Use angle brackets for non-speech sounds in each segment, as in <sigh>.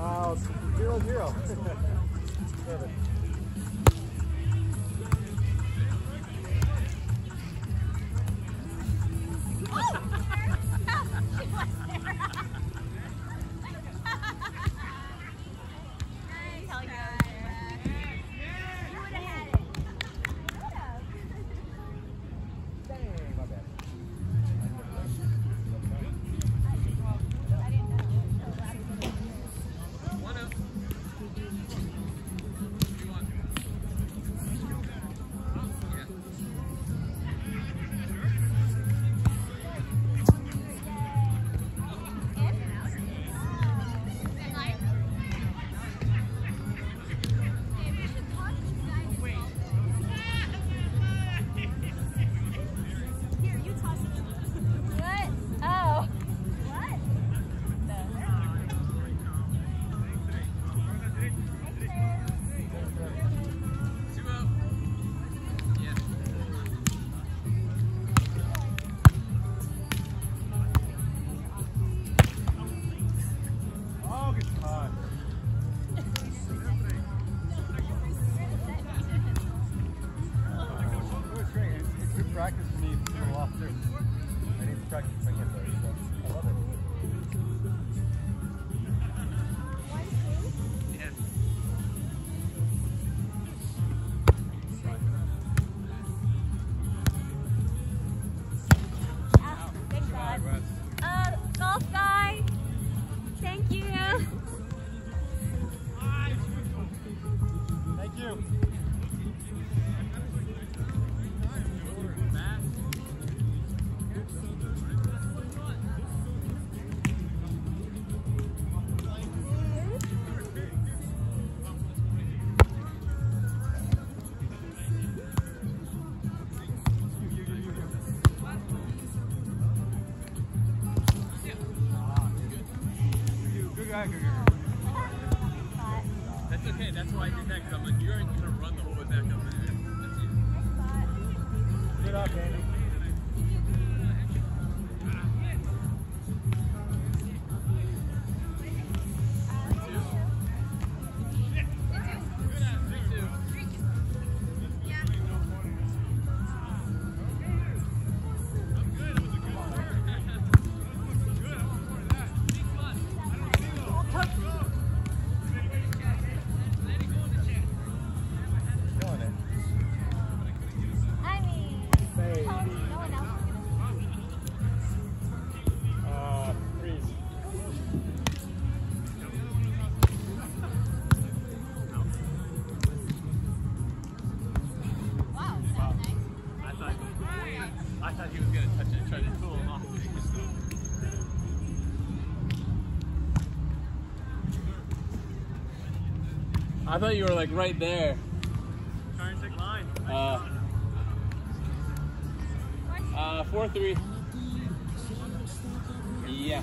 Oh, zero zero. <laughs> Seven. I thought you were like right there. Trying to take line. Uh, uh, 4 3. Yeah.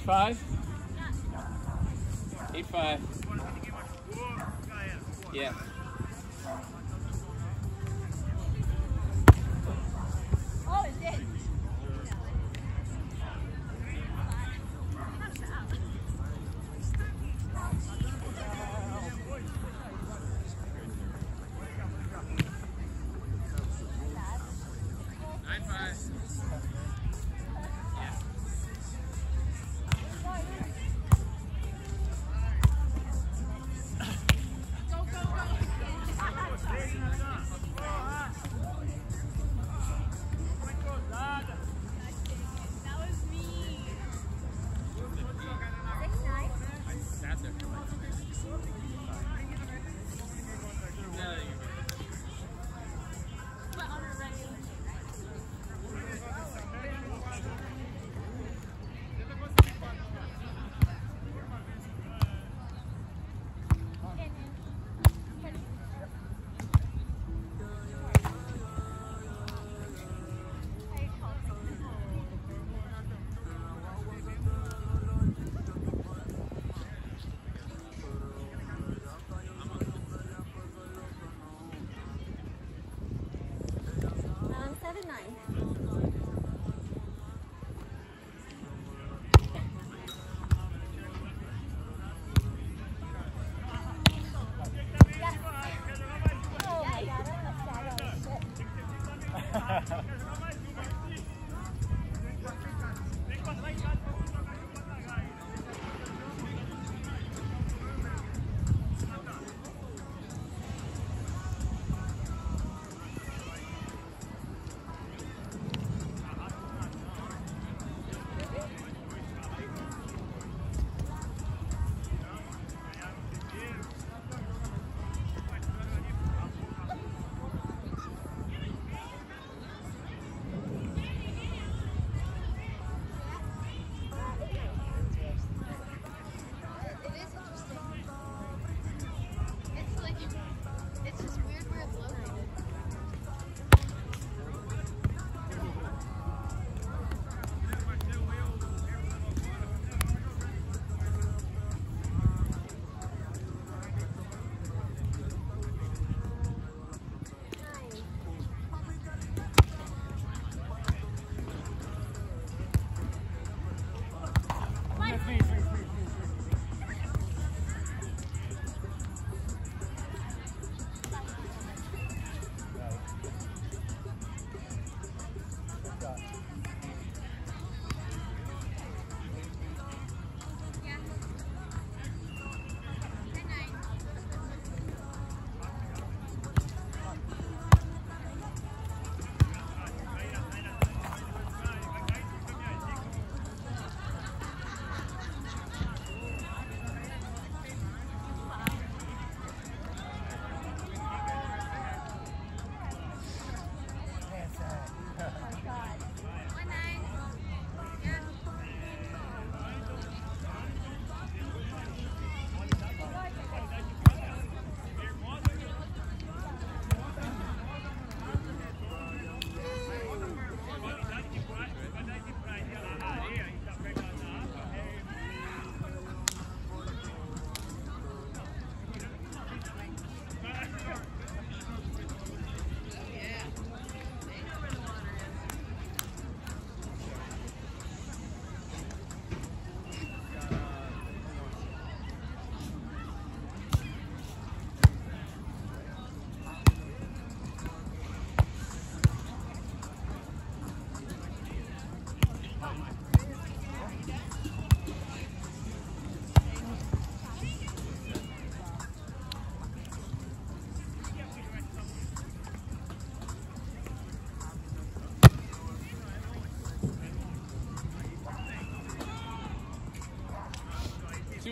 Five. Eight five. Yeah.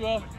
Two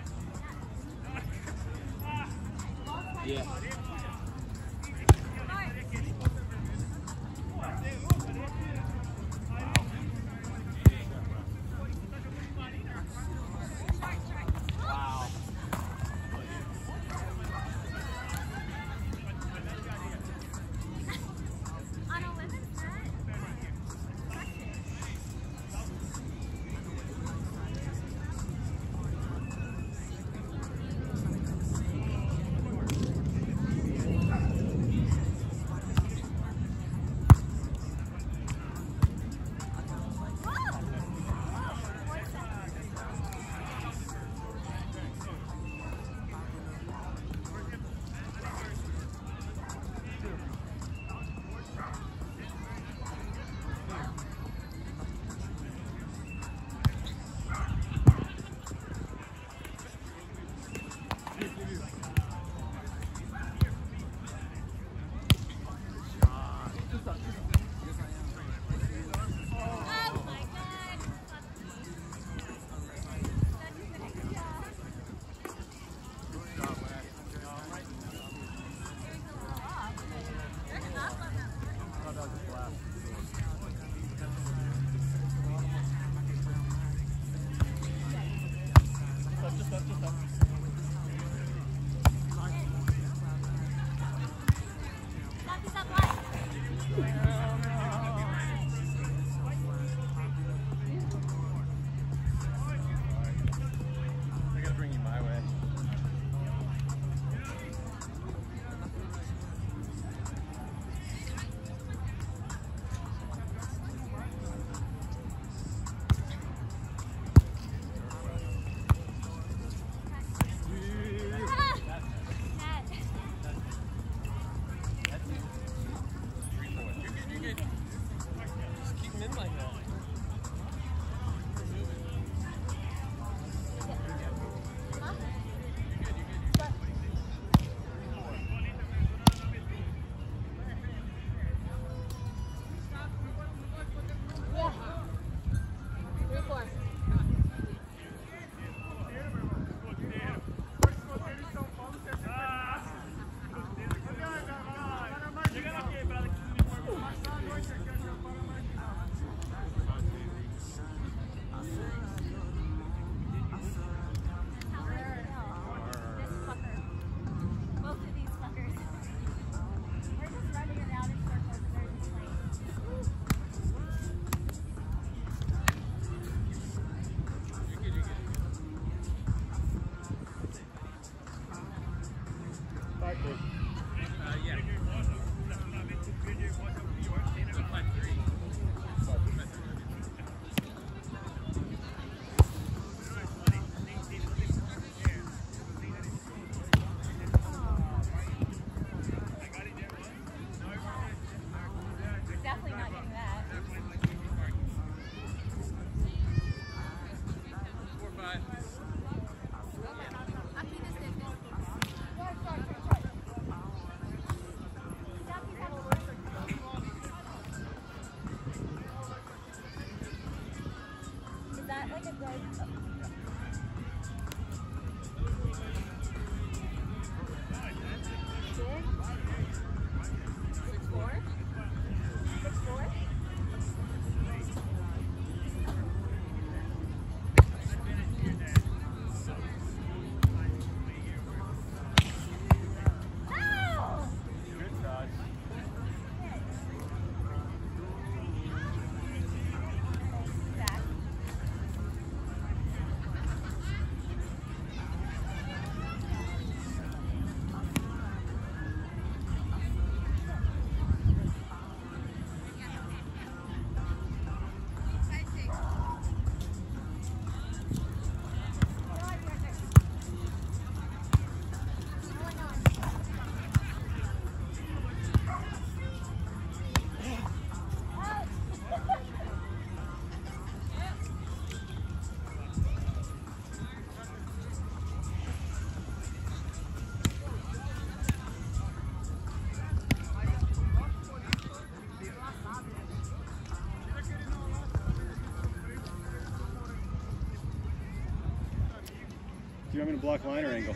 Just keep them in like that. Block line or angle?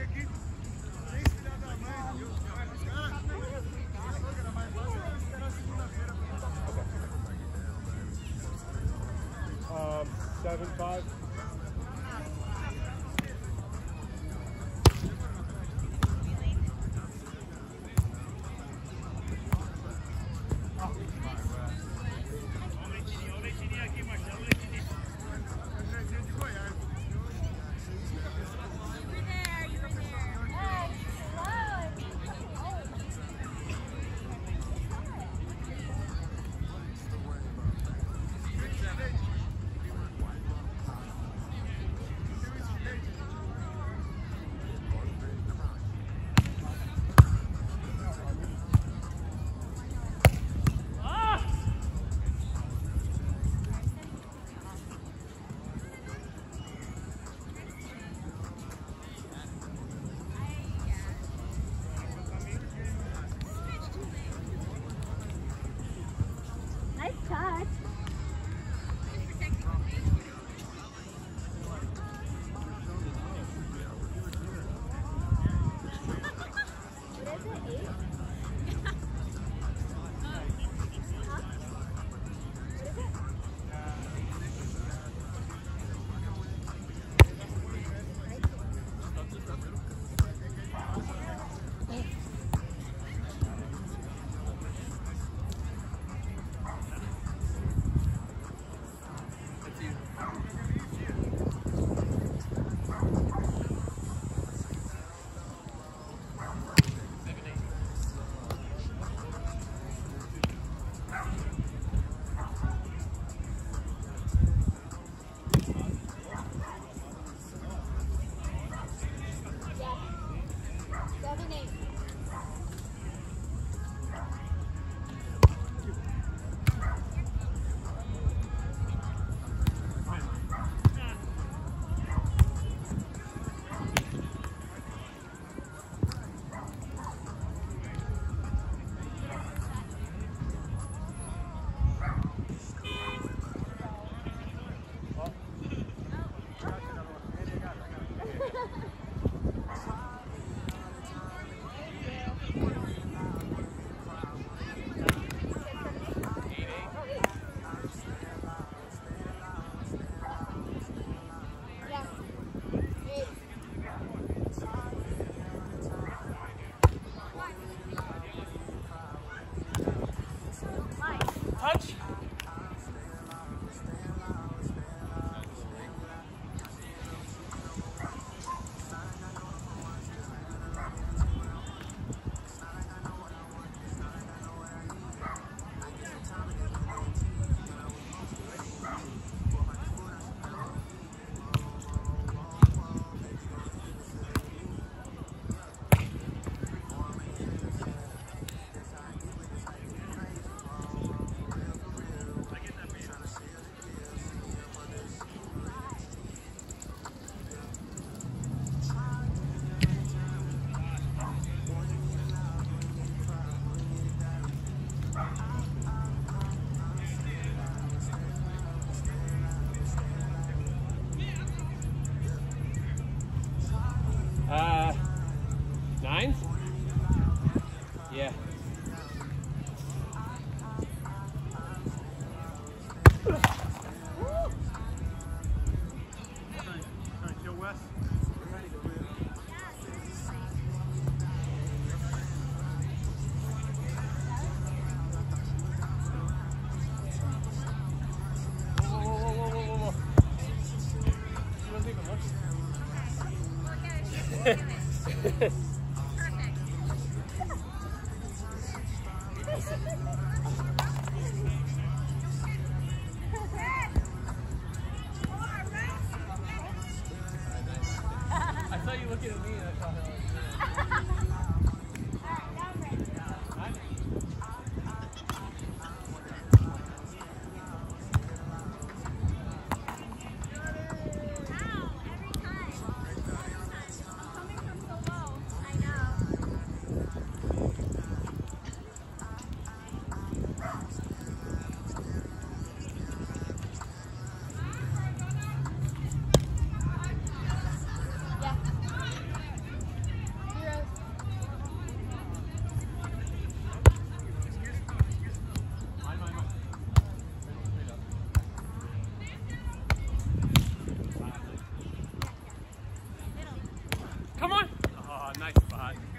Nice spot.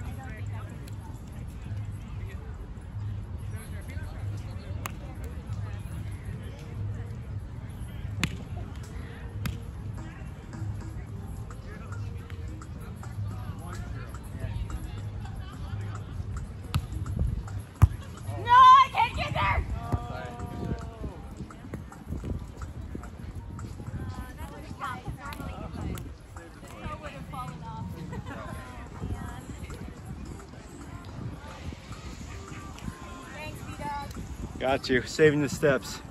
Got you. Saving the steps.